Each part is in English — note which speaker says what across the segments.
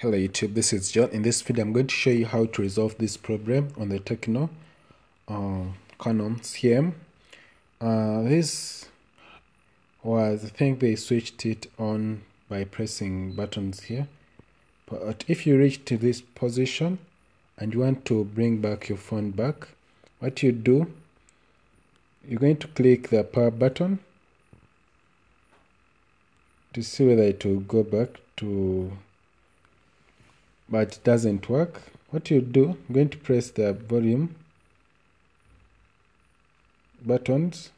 Speaker 1: Hello YouTube, this is John. In this video, I'm going to show you how to resolve this problem on the Tecno uh, Camon CM. Uh, this was, I think they switched it on by pressing buttons here. But if you reach to this position and you want to bring back your phone back, what you do, you're going to click the power button to see whether it will go back to but doesn't work. What you do I'm going to press the volume buttons.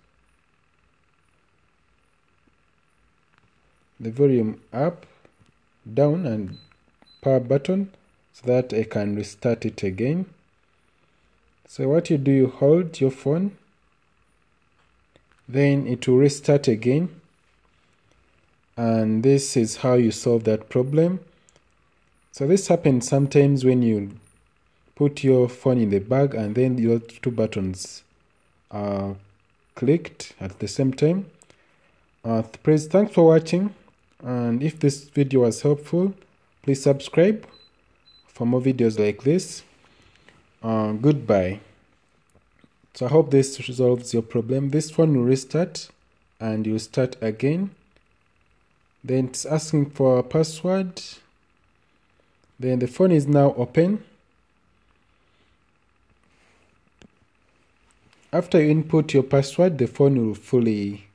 Speaker 1: The volume up down and power button so that I can restart it again. So what you do you hold your phone then it will restart again. And this is how you solve that problem so this happens sometimes when you put your phone in the bag and then your two buttons are clicked at the same time. Uh, please, thanks for watching and if this video was helpful, please subscribe for more videos like this. Uh, goodbye. So I hope this resolves your problem. This phone will restart and you start again. Then it's asking for a password then the phone is now open. After you input your password, the phone will fully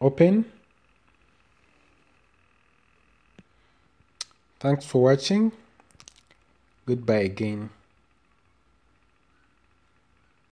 Speaker 1: open. Thanks for watching. Goodbye again.